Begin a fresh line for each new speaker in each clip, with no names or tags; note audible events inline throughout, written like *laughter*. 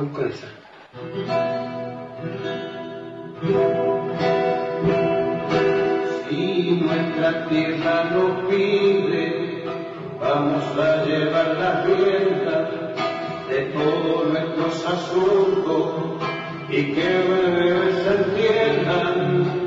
Con esa. Si nuestra tierra nos pide, vamos a llevar la rienda de todos nuestros asuntos y que se entiendan,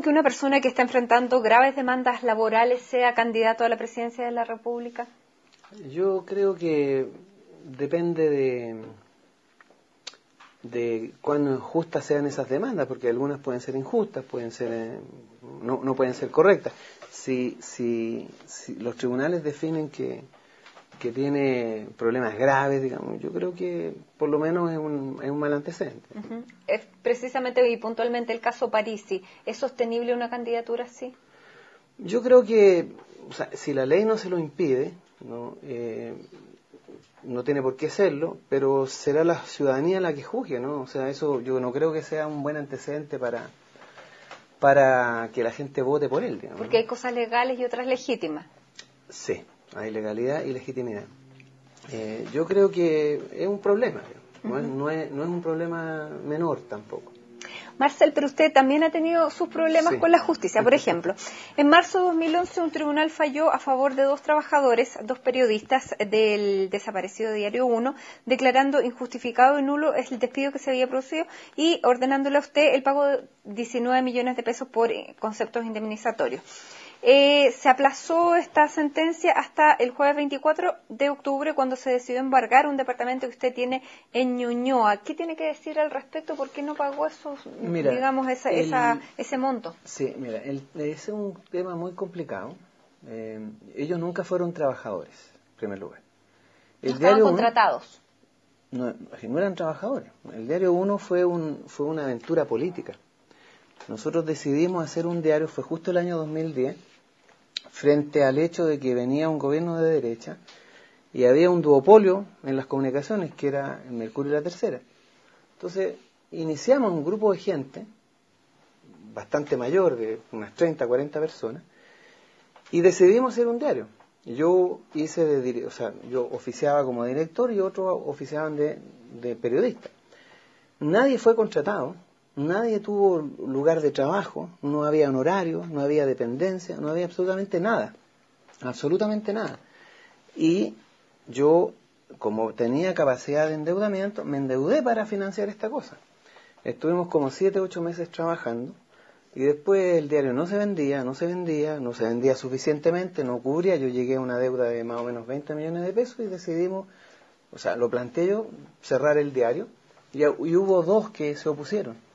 ¿es legítimo que una persona que está enfrentando graves demandas laborales sea candidato a la presidencia de la República?
Yo creo que depende de, de cuán justas sean esas demandas, porque algunas pueden ser injustas, pueden ser eh, no, no pueden ser correctas. Si, si, si los tribunales definen que, que tiene problemas graves, digamos, yo creo que por lo menos es un, es un mal antecedente.
Es precisamente y puntualmente el caso Parisi. ¿Es sostenible una candidatura así?
Yo creo que o sea, si la ley no se lo impide, no, eh, no tiene por qué serlo, pero será la ciudadanía la que juzgue, ¿no? O sea, eso yo no creo que sea un buen antecedente para para que la gente vote por él. Digamos,
Porque hay cosas legales y otras legítimas.
Sí, hay legalidad y legitimidad. Eh, yo creo que es un problema, no, es, no, es, no, es, un problema menor tampoco.
Marcel, pero usted también ha tenido sus problemas con la justicia. Por ejemplo, en marzo de 2011 un tribunal falló a favor de dos trabajadores, dos periodistas del desaparecido Diario 1, declarando injustificado y nulo el despido que se había producido y ordenándole a usted el pago de 19 millones de pesos por eh, conceptos indemnizatorios. Eh, se aplazó esta sentencia hasta el jueves 24 de octubre cuando se decidió embargar un departamento que usted tiene en Ñuñoa. ¿Qué tiene que decir al respecto? ¿Por qué no pagó esos, digamos, esa, esa, ese monto?
Sí, mira, ese es un tema muy complicado. Eh, ellos nunca fueron trabajadores, en primer lugar.
El no estaban contratados.
no, no eran trabajadores. El diario 1 fue, un, fue una aventura política. Nosotros decidimos hacer un diario, fue justo el año 2010, frente al hecho de que venía un gobierno de derecha y había un duopolio en las comunicaciones, que era Mercurio y la Tercera. Entonces, iniciamos un grupo de gente, bastante mayor, de unas 30, 40 personas, y decidimos hacer un diario. Yo hice de, o sea, yo oficiaba como director y otros oficiaban de periodista. Nadie fue contratado, nadie tuvo lugar de trabajo, no había honorario, no había dependencia, no había absolutamente nada, absolutamente nada. Y yo, como tenía capacidad de endeudamiento, me endeudé para financiar esta cosa. Estuvimos como siete, ocho meses trabajando y después el diario no se vendía, no se vendía, no se vendía suficientemente, no cubría. Yo llegué a una deuda de más o menos 20 millones de pesos y decidimos, o sea, lo planteé yo, cerrar el diario y hubo dos que se opusieron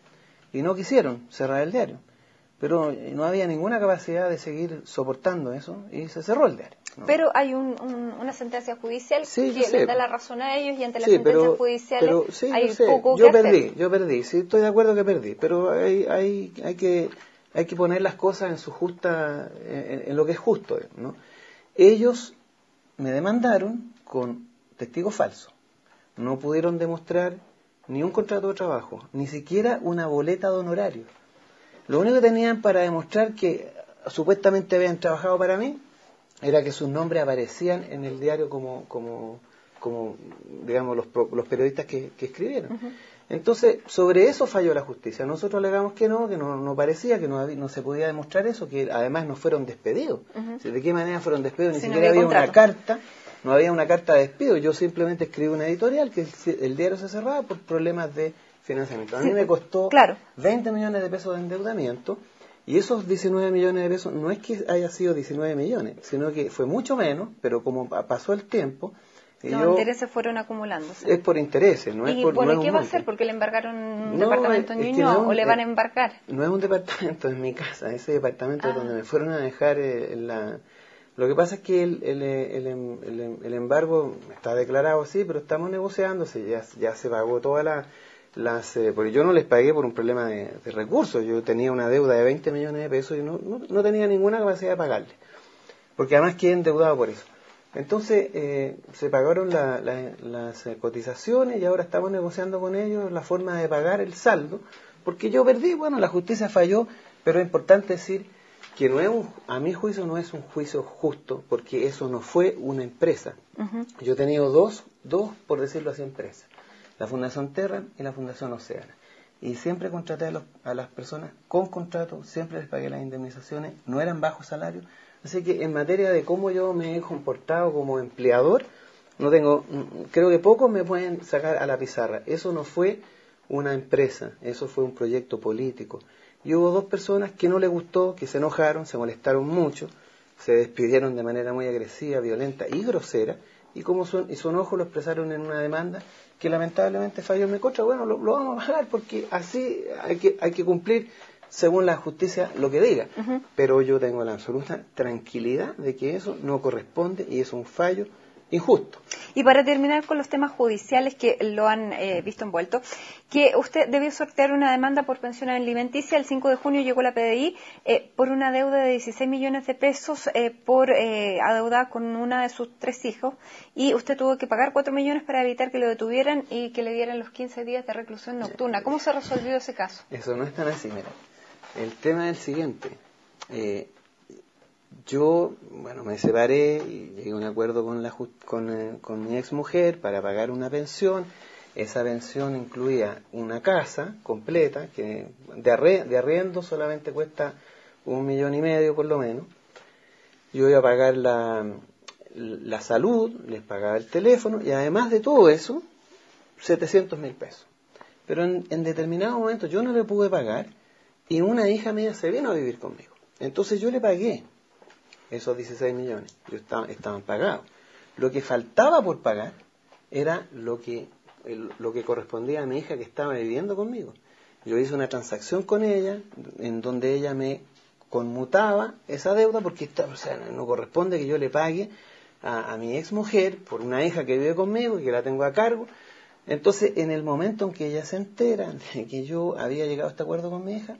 y no quisieron cerrar el diario. Pero no había ninguna capacidad de seguir soportando eso y se cerró el diario.
Pero hay una sentencia judicial que les da la razón a ellos y ante la sentencia judicial hay poco
yo
que
perdí, Yo perdí, sí, estoy de acuerdo que perdí, pero hay, hay, hay, que, hay que poner las cosas en su justa, en, en lo que es justo. ¿no? Ellos me demandaron con testigos falsos. No pudieron demostrar ni un contrato de trabajo, ni siquiera una boleta de honorario. Lo único que tenían para demostrar que supuestamente habían trabajado para mí era que sus nombres aparecían en el diario como, como, como digamos, los, los periodistas que, escribieron. Entonces, sobre eso falló la justicia. Nosotros alegamos que no, que no, no parecía, que no, no, se podía demostrar eso, que además no fueron despedidos. ¿De qué manera fueron despedidos? Ni siquiera había una carta no había una carta de despido, yo simplemente escribí una editorial que el, diario se cerraba por problemas de financiamiento. A mí me costó 20 millones de pesos de endeudamiento y esos 19 millones de pesos no es que haya sido 19 millones, sino que fue mucho menos, pero como pasó el tiempo...
Los intereses fueron acumulándose.
Es por intereses, no es por...
¿Y qué va a hacer? ¿Porque le embargaron un departamento en Ñuñoa o le van a embarcar?
No es un departamento, *laughs* en mi casa, ese departamento ah. donde me fueron a dejar eh, la Lo que pasa es que el, el, el, el embargo está declarado sí, pero estamos negociando, ya, ya se pagó toda la, las... Eh, porque yo no les pagué por un problema de, recursos, yo tenía una deuda de 20 millones de pesos y no, no, tenía ninguna capacidad de pagarle, porque además quedé endeudado por eso. Entonces eh, se pagaron las eh, cotizaciones y ahora estamos negociando con ellos la forma de pagar el saldo, porque yo perdí, bueno, la justicia falló, pero es importante decir que no es a mi juicio no es un juicio justo, porque eso no fue una empresa. Yo he tenido dos, dos, por decirlo así, empresas, la Fundación Terra y la Fundación Oceana. Y siempre contraté a, a las personas con contrato, siempre les pagué las indemnizaciones, no eran bajos salarios. Así que en materia de cómo yo me he comportado como empleador, no tengo, creo que pocos me pueden sacar a la pizarra. Eso no fue una empresa, eso fue un proyecto político. Y hubo dos personas que no les gustó, que se enojaron, se molestaron mucho, se despidieron de manera muy agresiva, violenta y grosera, y como son, y su enojo lo expresaron en una demanda que lamentablemente falló en mi contra. Bueno, lo, vamos a pagar porque así hay que, hay que cumplir según la justicia lo que diga. Pero yo tengo la absoluta tranquilidad de que eso no corresponde y es un fallo injusto.
Y para terminar con los temas judiciales que lo han eh, visto envuelto, que usted debió sortear una demanda por pensión alimenticia. El 5 de junio llegó la PDI eh, por una deuda de 16 millones de pesos eh, por adeudar con una de sus tres hijos y usted tuvo que pagar 4 millones para evitar que lo detuvieran y que le dieran los 15 días de reclusión nocturna. ¿Cómo se resolvió ese caso?
Eso no es tan así, mira. El tema es el siguiente yo, bueno, me separé y llegué a un acuerdo con, la, con, eh, con mi ex mujer para pagar una pensión. Esa pensión incluía una casa completa, que de, de arriendo solamente cuesta un millón y medio por lo menos. Yo iba a pagar la, la salud, les pagaba el teléfono y además de todo eso, 700 mil pesos. Pero en, en determinado momento yo no le pude pagar y una hija mía se vino a vivir conmigo. Entonces yo le pagué esos 16 millones, yo estaban pagados. Lo que faltaba por pagar era lo que, lo que correspondía a mi hija que estaba viviendo conmigo. Yo hice una transacción con ella en donde ella me conmutaba esa deuda porque no corresponde que yo le pague a, a mi ex mujer por una hija que vive conmigo y que la tengo a cargo. Entonces, en el momento en que ella se entera de que yo había llegado a este acuerdo con mi hija,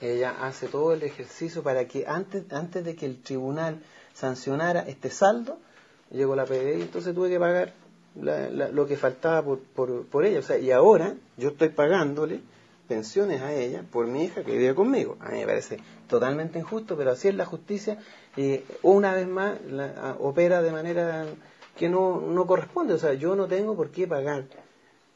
ella hace todo el ejercicio para que antes, antes de que el tribunal sancionara este saldo, llegó la PDI, entonces tuve que pagar lo que faltaba por, por, por, ella. O sea, y ahora yo estoy pagándole pensiones a ella por mi hija que vive conmigo. A mí me parece totalmente injusto, pero así es la justicia y una vez más la, opera de manera que no, no corresponde. O sea, yo no tengo por qué pagar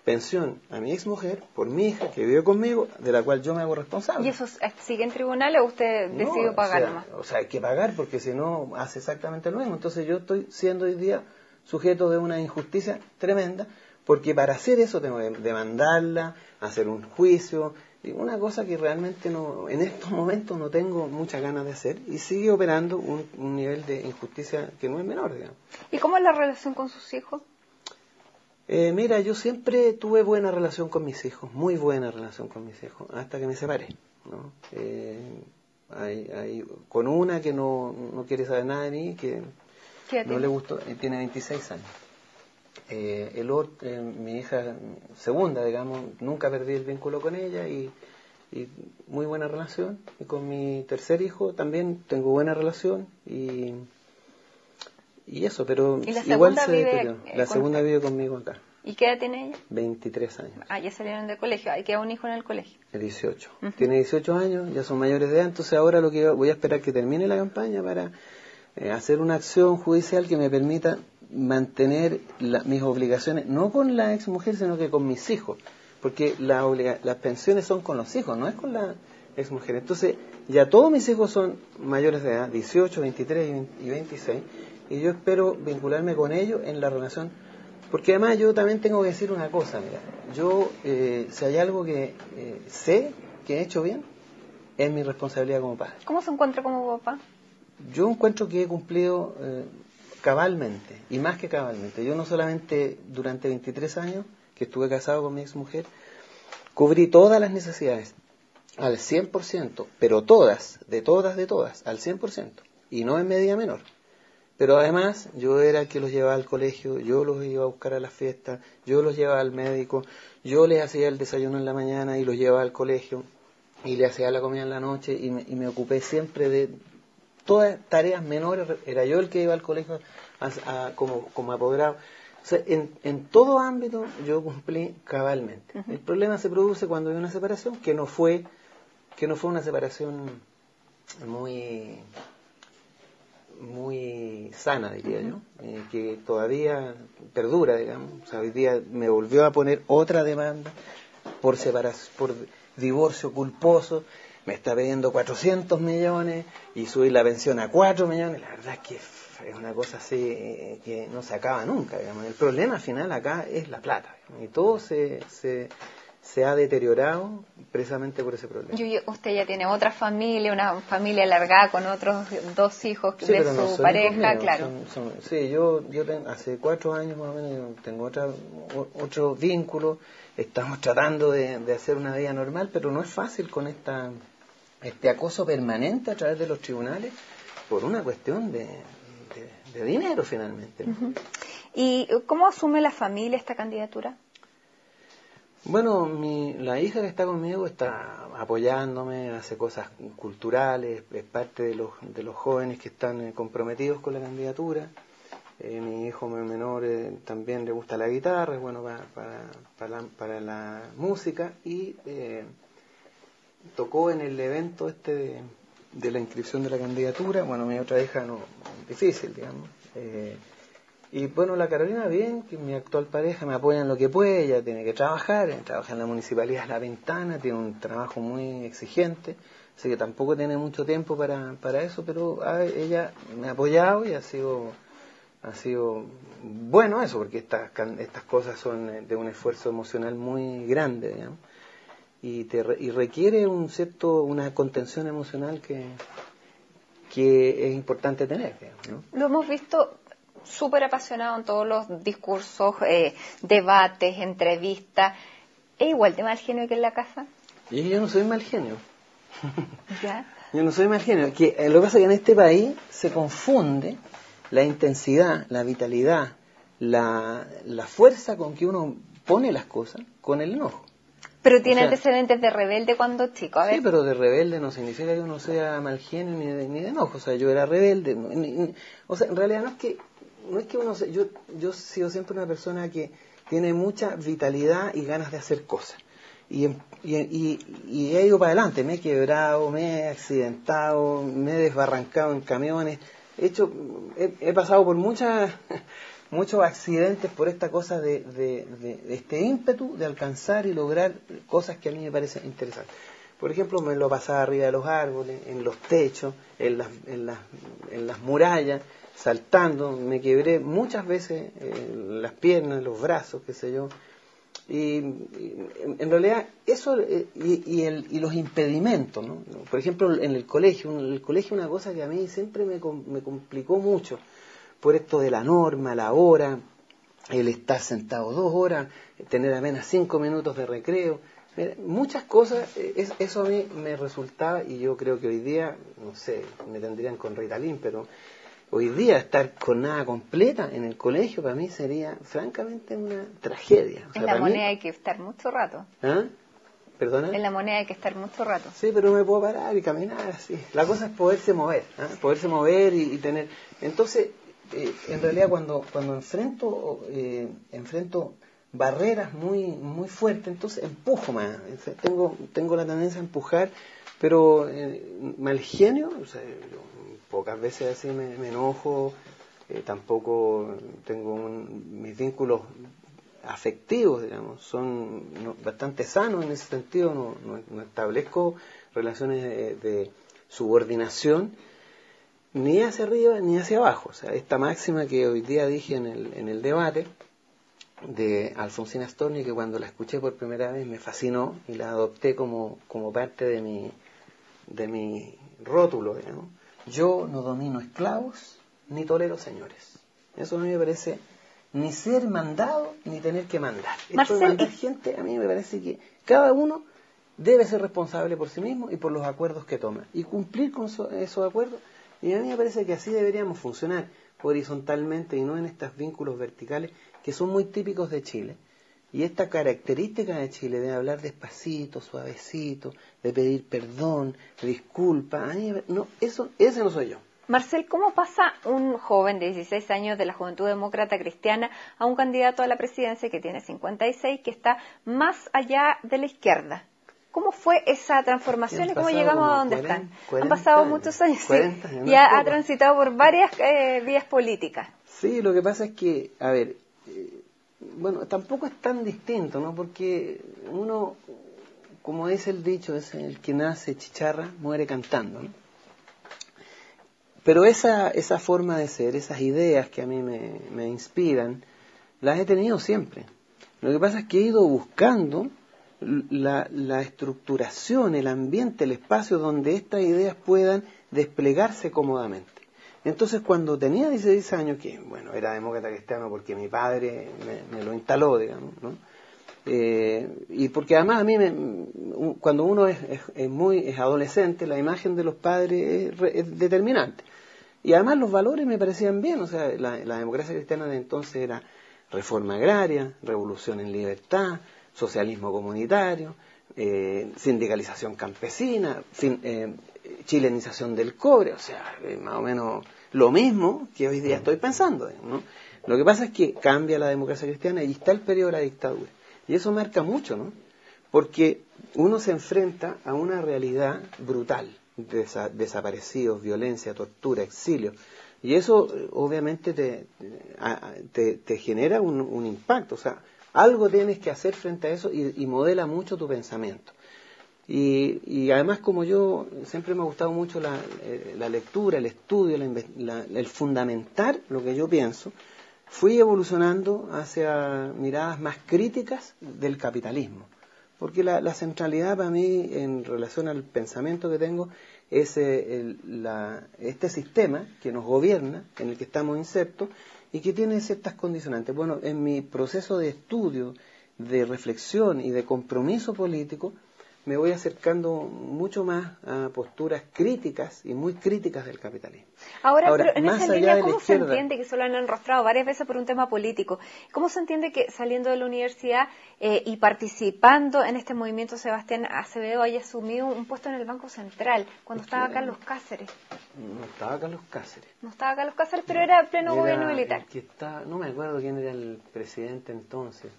pensión a mi ex mujer por mi hija que vive conmigo, de la cual yo me hago responsable.
¿Y eso sigue en tribunal o usted decidió pagar
o sea, O sea, hay que pagar porque si no hace exactamente lo mismo. Entonces yo estoy siendo hoy día sujeto de una injusticia tremenda porque para hacer eso tengo que demandarla, hacer un juicio, y una cosa que realmente no, en estos momentos no tengo muchas ganas de hacer y sigue operando un, un nivel de injusticia que no es menor, digamos.
¿Y cómo es la relación con sus hijos?
Eh, mira, yo siempre tuve buena relación con mis hijos, muy buena relación con mis hijos, hasta que me separé. ¿no? Eh, hay, con una que no, no, quiere saber nada de mí, que no le gustó, eh, tiene 26 años. el otro, mi hija segunda, digamos, nunca perdí el vínculo con ella y, y, muy buena relación. Y con mi tercer hijo también tengo buena relación y y eso, pero igual se vive, La segunda vive conmigo acá.
¿Y qué edad tiene ella?
23 años.
Ah, ya salieron del colegio. Hay queda un hijo en el colegio.
18. Tiene 18 años, ya son mayores de edad, entonces ahora lo que voy a esperar que termine la campaña para eh, hacer una acción judicial que me permita mantener mis obligaciones, no con la ex mujer, sino que con mis hijos. Porque la las pensiones son con los hijos, no es con la ex mujer. Entonces, ya todos mis hijos son mayores de edad, 18, 23 y 26 y yo espero vincularme con ellos en la relación, porque además yo también tengo que decir una cosa, mira, yo eh, si hay algo que eh, sé que he hecho bien, es mi responsabilidad como padre.
¿Cómo se encuentra como papá?
Yo encuentro que he cumplido eh, cabalmente, y más que cabalmente. Yo no solamente durante 23 años que estuve casado con mi ex mujer, cubrí todas las necesidades al 100%, pero todas, de todas, de todas, al 100%. y no en medida menor. Pero además yo era el que los llevaba al colegio, yo los iba a buscar a las fiestas, yo los llevaba al médico, yo les hacía el desayuno en la mañana y los llevaba al colegio y le hacía la comida en la noche y me, ocupé siempre de todas tareas menores, era yo el que iba al colegio como, como apoderado. O sea, en, en, todo ámbito yo cumplí cabalmente. El problema se produce cuando hay una separación que no fue, que no fue una separación muy muy sana, diría yo, eh, que todavía perdura, digamos. O sea, hoy día me volvió a poner otra demanda por separación, por divorcio culposo, me está pidiendo 400 millones y subir la pensión a 4 millones, la verdad es que es una cosa así eh, que no se acaba nunca, digamos. El problema final acá es la plata, y todo se, se, se, ha deteriorado precisamente por ese problema.
usted ya tiene otra familia, una familia alargada con otros dos hijos de su pareja, claro.
sí, yo, yo hace cuatro años más o menos tengo otra, otro vínculo estamos tratando de, hacer una vida normal, pero no es fácil con esta, este acoso permanente a través de los tribunales por una cuestión de, dinero finalmente.
¿Y cómo asume la familia esta candidatura?
Bueno, mi, la hija que está conmigo está apoyándome, hace cosas culturales, es parte de los, de los jóvenes que están eh, comprometidos con la candidatura. Eh, mi hijo menor eh, también le gusta la guitarra, es bueno para, para, la, música y eh, tocó en el evento este de, la inscripción de la candidatura. Bueno, mi otra hija no, difícil, digamos. Y bueno, la Carolina bien, que mi actual pareja me apoya en lo que puede, ella tiene que trabajar, trabaja en la municipalidad La Ventana, tiene un trabajo muy exigente, así que tampoco tiene mucho tiempo para, para eso, pero ella me ha apoyado y ha sido ha sido bueno eso, porque estas, estas cosas son de un esfuerzo emocional muy grande, y, te, y requiere un cierto, una contención emocional que, que es importante tener.
Lo hemos visto súper apasionado en todos los discursos, eh, debates, entrevistas. ¿Es igual de mal genio que en la casa?
Y yo no soy mal genio. *laughs* ¿Ya? Yo no soy mal genio. Que, eh, lo que pasa es que en este país se confunde la intensidad, la vitalidad, la, la fuerza con que uno pone las cosas con el enojo.
Pero tiene antecedentes de rebelde cuando chico, a ver.
Sí, pero de rebelde no significa que uno sea mal genio ni de, ni de enojo. O sea, yo era rebelde. o sea, en realidad no es que, no es que uno sea, yo, yo sido siempre una persona que tiene mucha vitalidad y ganas de hacer cosas. Y, y, y he ido para adelante, me he quebrado, me he accidentado, me he desbarrancado en camiones he hecho, he, pasado por muchas, *laughs* muchos accidentes por esta cosa de, de, este ímpetu de alcanzar y lograr cosas que a mí me parecen interesantes. Por ejemplo, me lo pasaba arriba de los árboles, en los techos, en las, en las, en las murallas, saltando, me quebré muchas veces eh, las piernas, los brazos, qué sé yo, y, en realidad eso eh, y, el, y, los impedimentos, ¿no? por ejemplo en el colegio, en el colegio una cosa que a mí siempre me, me complicó mucho por esto de la norma, la hora, el estar sentado dos horas, tener apenas cinco minutos de recreo, muchas cosas, eh, eso a mí me resultaba y yo creo que hoy día, no sé, me tendrían con Ritalin, pero Hoy día estar con nada completa en el colegio para mí sería francamente una tragedia.
en la moneda hay que estar mucho rato.
¿Ah? ¿Perdona?
En la moneda hay que estar mucho rato.
Sí, pero me puedo parar y caminar así. La cosa es poderse mover, ¿ah? poderse mover y, tener... Entonces, eh, en realidad cuando, cuando enfrento, eh, enfrento barreras muy, muy fuertes, entonces empujo más. Tengo, tengo la tendencia a empujar, pero eh, mal genio, o sea, pocas veces así me, enojo, eh, tampoco tengo mis vínculos afectivos, digamos, son bastante sanos en ese sentido, no, establezco relaciones de, subordinación ni hacia arriba ni hacia abajo. O sea, esta máxima que hoy día dije en el, en el debate de Alfonsina Storni, que cuando la escuché por primera vez me fascinó y la adopté como, como parte de mi, de mi rótulo, digamos, yo no domino esclavos ni tolero señores. Eso a mí me parece ni ser mandado ni tener que mandar. Esto de mandar gente, a mí me parece que cada uno debe ser responsable por sí mismo y por los acuerdos que toma. Y cumplir con esos acuerdos Y a mí me parece que así deberíamos funcionar, horizontalmente y no en estos vínculos verticales que son muy típicos de Chile. Y esta característica de Chile de hablar despacito, suavecito, de pedir perdón, disculpa, no, eso, ese no soy yo.
Marcel, ¿cómo pasa un joven de 16 años de la Juventud Demócrata Cristiana a un candidato a la presidencia que tiene 56, que está más allá de la izquierda? ¿Cómo fue esa transformación y cómo llegamos a donde están? Han pasado muchos años, y ha, transitado por varias eh, vías políticas.
Sí, lo que pasa es que, a ver, eh, bueno, tampoco es tan distinto, ¿no? Porque uno, como dice el dicho, es el que nace chicharra, muere cantando. Pero esa, esa forma de ser, esas ideas que a mí me, inspiran, las he tenido siempre. Lo que pasa es que he ido buscando la, la, estructuración, el ambiente, el espacio donde estas ideas puedan desplegarse cómodamente. Entonces, cuando tenía 16 años, que bueno, era demócrata cristiano porque mi padre me, lo instaló, digamos, ¿no? Eh, y porque además a mí, cuando uno es, muy es adolescente, la imagen de los padres es determinante. Y además los valores me parecían bien, o sea, la, democracia cristiana de entonces era reforma agraria, revolución en libertad, socialismo comunitario, eh, sindicalización campesina, eh, chilenización del cobre, o sea, eh, más o menos lo mismo que hoy día estoy pensando. ¿no? Lo que pasa es que cambia la democracia cristiana y está el periodo de la dictadura. Y eso marca mucho, ¿no? Porque uno se enfrenta a una realidad brutal desaparecidos, violencia, tortura, exilio. Y eso obviamente te, te, genera un, impacto, o sea, algo tienes que hacer frente a eso y, modela mucho tu pensamiento. Y, además como yo siempre me ha gustado mucho la, eh, lectura, el estudio, el fundamentar lo que yo pienso, fui evolucionando hacia miradas más críticas del capitalismo. Porque la, la, centralidad para mí en relación al pensamiento que tengo es eh, este sistema que nos gobierna, en el que estamos insertos y que tiene ciertas condicionantes. Bueno, en mi proceso de estudio, de reflexión y de compromiso político, me voy acercando mucho más a posturas críticas y muy críticas del capitalismo.
Ahora, pero en esa línea, ¿cómo se entiende que solo han enrostrado varias veces por un tema político? ¿Cómo se entiende que saliendo de la universidad eh, y participando en este movimiento, Sebastián Acevedo haya asumido un puesto en el Banco Central cuando estaba Carlos Cáceres?
No estaba Carlos Cáceres.
No estaba Carlos Cáceres, pero era pleno gobierno militar.
Que está, no me acuerdo quién era el presidente entonces.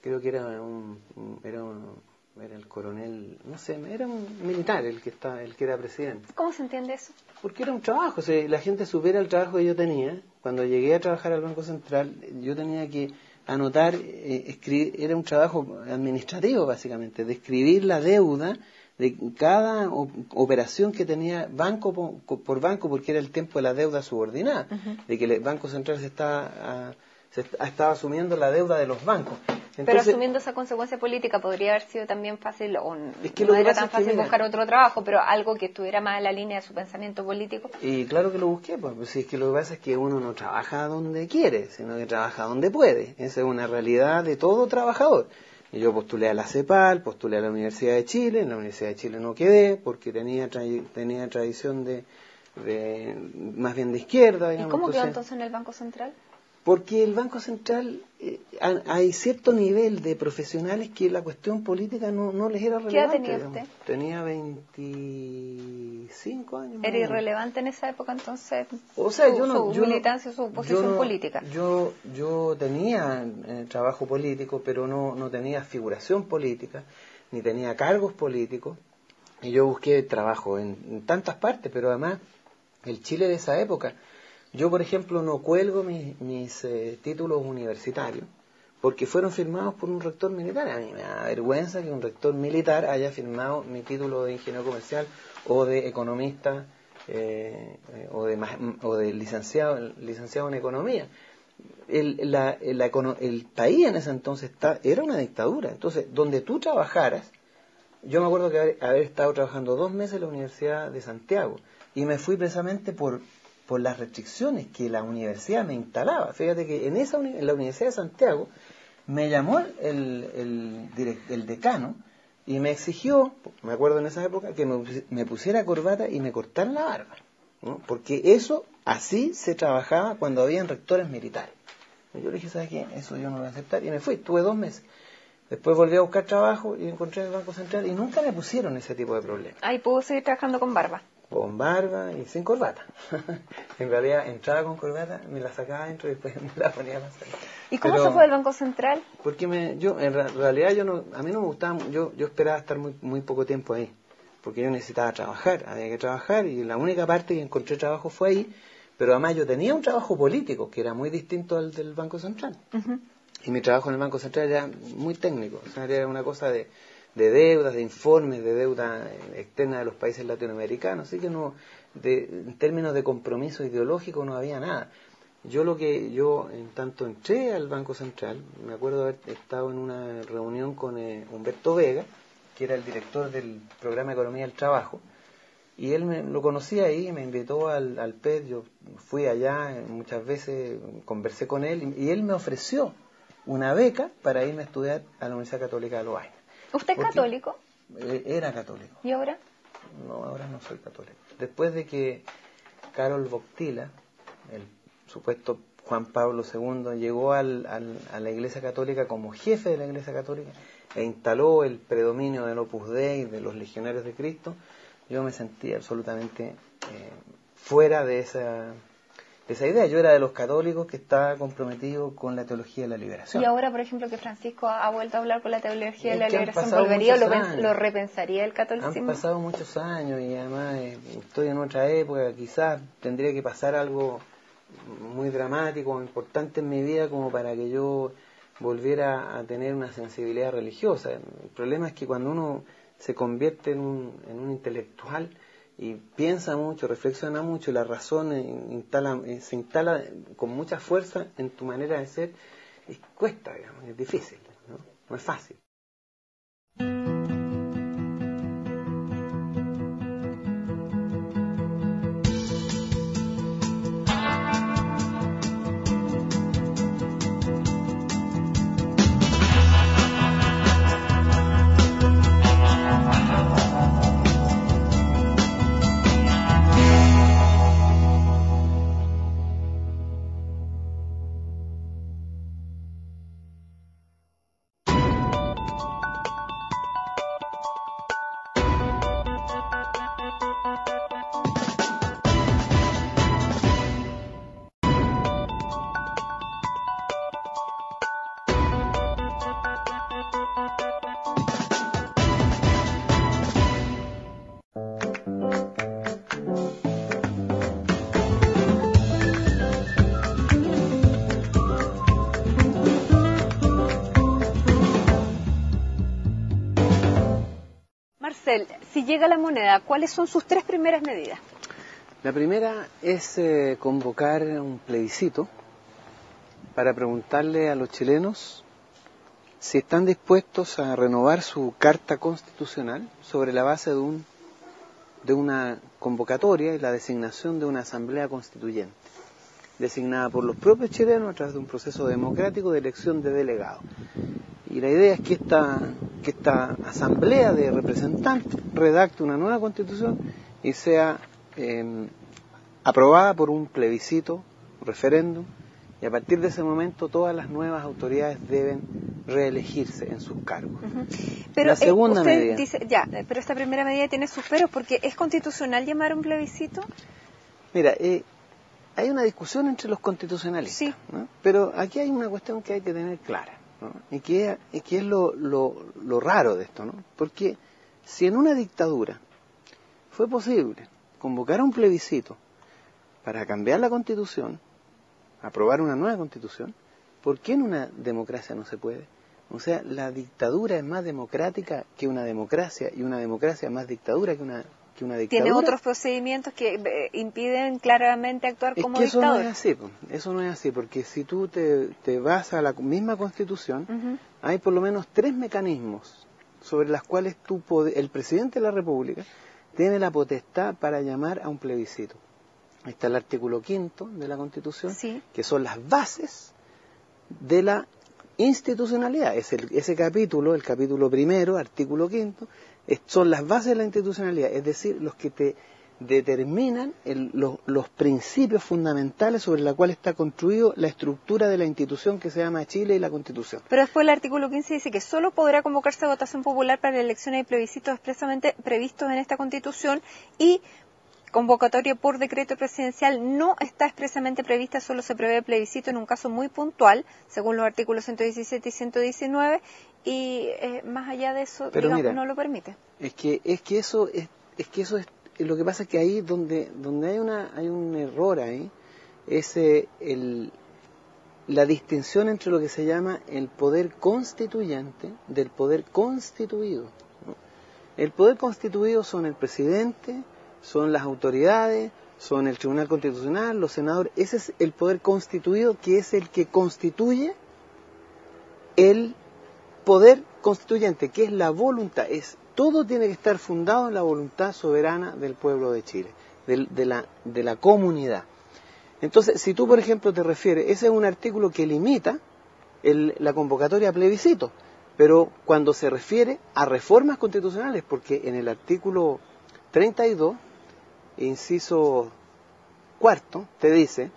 Creo que era un, era un era el coronel, no sé, era un militar el que está, el que era presidente.
¿Cómo se entiende eso?
Porque era un trabajo, o sea, la gente supiera el trabajo que yo tenía. Cuando llegué a trabajar al Banco Central, yo tenía que anotar, eh, escribir, era un trabajo administrativo básicamente, de escribir la deuda de cada operación que tenía banco por, banco, porque era el tiempo de la deuda subordinada, de que el Banco Central se estaba, ah, se estaba asumiendo la deuda de los bancos.
Pero asumiendo esa consecuencia política, podría haber sido también fácil, o es que no era tan fácil buscar otro trabajo, pero algo que estuviera más en la línea de su pensamiento político.
Y claro que lo busqué, pues, pues es que lo que pasa es que uno no trabaja donde quiere, sino que trabaja donde puede. Esa es una realidad de todo trabajador. Y yo postulé a la CEPAL, postulé a la Universidad de Chile, en la Universidad de Chile no quedé porque tenía, tenía tradición de, más bien de izquierda.
¿Y cómo quedó entonces en el Banco Central?
Porque el Banco Central, eh, hay cierto nivel de profesionales que la cuestión política no, no les era relevante.
¿Qué edad tenía usted?
Tenía 25 años.
¿Era irrelevante en esa época entonces
o sea, yo no,
su militancia, su posición política?
Yo, yo tenía eh, trabajo político, pero no, no tenía figuración política, ni tenía cargos políticos. Y yo busqué trabajo en, en tantas partes, pero además el Chile de esa época yo, por ejemplo, no cuelgo mis, eh, títulos universitarios porque fueron firmados por un rector militar. A mí me da vergüenza que un rector militar haya firmado mi título de ingeniero comercial o de economista eh, o, de, o de licenciado, licenciado en economía. El, el, país en ese entonces era una dictadura. Entonces, donde tú trabajaras, yo me acuerdo que haber, haber, estado trabajando dos meses en la Universidad de Santiago y me fui precisamente por, por las restricciones que la universidad me instalaba. Fíjate que en, esa, en la Universidad de Santiago me llamó el, el, decano y me exigió, me acuerdo en esa época, que me, pusiera corbata y me cortara la barba. porque eso así se trabajaba cuando habían rectores militares. Yo le dije, ¿sabes qué? Eso yo no voy a aceptar. Y me fui, tuve dos meses. Después volví a buscar trabajo y encontré el Banco Central y nunca me pusieron ese tipo de problemas.
Ahí pudo seguir trabajando con barba.
Con barba y sin corbata. *laughs* en realidad entraba con corbata, me la sacaba adentro y después *laughs* me la ponía más
¿Y cómo se fue del Banco Central?
Porque me, yo, en realidad yo no, a mí no me gustaba, yo, yo esperaba estar muy, muy poco tiempo ahí, porque yo necesitaba trabajar, había que trabajar y la única parte que encontré trabajo fue ahí, pero además yo tenía un trabajo político que era muy distinto al del Banco Central. Y mi trabajo en el Banco Central era muy técnico, o sea, era una cosa de, de deudas, de informes, de deuda externa de los países latinoamericanos, así que no, en términos de compromiso ideológico no había nada. Yo lo que yo en tanto entré al Banco Central, me acuerdo haber estado en una reunión con eh, Humberto Vega, que era el director del programa Economía del Trabajo, y él me, lo conocía ahí, me invitó al, al PED, yo fui allá muchas veces, conversé con él, y, él me ofreció una beca para irme a estudiar a la Universidad Católica de Lovaina.
¿Usted es católico?
Eh, era católico.
¿Y ahora?
No, ahora no soy católico. Después de que Carol Boctila, el supuesto Juan Pablo II, llegó al, a la Iglesia Católica como jefe de la Iglesia Católica e instaló el predominio del Opus Dei, de los legionarios de Cristo, yo me sentí absolutamente eh, fuera de esa, esa idea. Yo era de los católicos que estaba comprometido con la teología de la liberación.
Y ahora, por ejemplo, que Francisco ha vuelto a hablar con la teología de la liberación, ¿volvería o lo, repensaría el catolicismo?
Han pasado muchos años y además eh, estoy en otra época, quizás tendría que pasar algo muy dramático, importante en mi vida como para que yo volviera a tener una sensibilidad religiosa. El problema es que cuando uno se convierte en un, en un intelectual y piensa mucho, reflexiona mucho, la razón instala, eh, se instala con mucha fuerza en tu manera de ser, y cuesta, digamos, es difícil, ¿no? no es fácil.
Llega la moneda, ¿cuáles son sus tres primeras medidas?
La primera es eh, convocar un plebiscito para preguntarle a los chilenos si están dispuestos a renovar su carta constitucional sobre la base de, un, de una convocatoria y la designación de una asamblea constituyente, designada por los propios chilenos a través de un proceso democrático de elección de delegados. Y la idea es que esta, que esta asamblea de representantes redacte una nueva constitución y sea em, aprobada por un plebiscito, referéndum, y a partir de ese momento todas las nuevas autoridades deben reelegirse en sus cargos.
Pero la eh, segunda medida. Dice, ya, pero esta primera medida tiene sus peros porque es constitucional llamar un plebiscito.
Mira, eh, hay una discusión entre los constitucionalistas, sí. pero aquí hay una cuestión que hay que tener clara. Y que, es lo, lo, raro de esto, ¿no? Porque si en una dictadura fue posible convocar a un plebiscito para cambiar la constitución, aprobar una nueva constitución, ¿por qué en una democracia no se puede? O sea, la dictadura es más democrática que una democracia y una democracia más dictadura que una
tiene otros procedimientos que eh, impiden claramente actuar como
Eso
no
es así, eso no es así, porque si tú te, vas a la misma constitución, hay por lo menos tres mecanismos sobre las cuales tú el presidente de la República tiene la potestad para llamar a un plebiscito. Está el artículo quinto de la Constitución, que son las bases de la institucionalidad. Es ese capítulo, el capítulo primero, artículo quinto, son las bases de la institucionalidad, es decir, los que te determinan los, principios fundamentales sobre los cuales está construido la estructura de la institución que se llama Chile y la Constitución.
Pero después el artículo 15 dice que solo podrá convocarse a votación popular para elecciones y plebiscitos expresamente previstos en esta Constitución y convocatoria por decreto presidencial no está expresamente prevista, solo se prevé plebiscito en un caso muy puntual, según los artículos 117 y 119, y eh, más allá de eso no lo permite.
Es que es que eso es, es que eso es lo que pasa es que ahí donde donde hay una hay un error ahí es eh, el, la distinción entre lo que se llama el poder constituyente del poder constituido. El poder constituido son el presidente, son las autoridades, son el Tribunal Constitucional, los senadores. Ese es el poder constituido que es el que constituye el poder constituyente, que es la voluntad. Es, todo tiene que estar fundado en la voluntad soberana del pueblo de Chile, de, la, comunidad. Entonces, si tú, por ejemplo, te refieres, ese es un artículo que limita la convocatoria a plebiscito, pero cuando se refiere a reformas constitucionales, porque en el artículo 32 inciso cuarto, te dice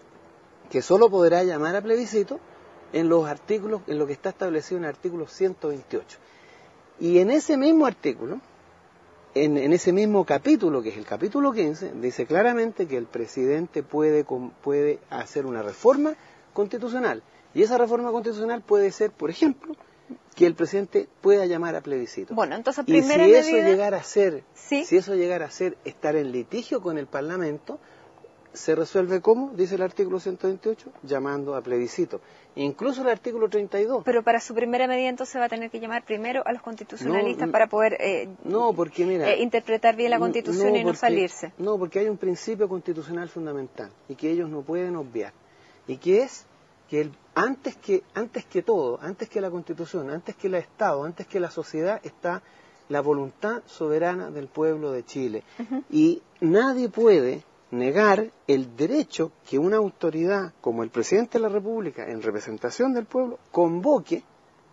que solo podrá llamar a plebiscito en los artículos, en lo que está establecido en el artículo 128. Y en ese mismo artículo, en, ese mismo capítulo, que es el capítulo 15, dice claramente que el presidente puede, puede hacer una reforma constitucional. Y esa reforma constitucional puede ser, por ejemplo, que el presidente pueda llamar a plebiscito.
Bueno, entonces
y si eso llegara a ser, si eso llegara a ser estar en litigio con el Parlamento, se resuelve cómo, dice el artículo 128, llamando a plebiscito. Incluso el artículo 32.
Pero para su primera medida entonces va a tener que llamar primero a los constitucionalistas para poder eh,
no, porque, mira,
eh, interpretar bien la constitución y no salirse.
No, porque hay un principio constitucional fundamental y que ellos no pueden obviar. Y que es que el, antes, que, antes que todo, antes que la Constitución, antes que el Estado, antes que la sociedad, está la voluntad soberana del pueblo de Chile. Y nadie puede negar el derecho que una autoridad como el presidente de la República, en representación del pueblo, convoque,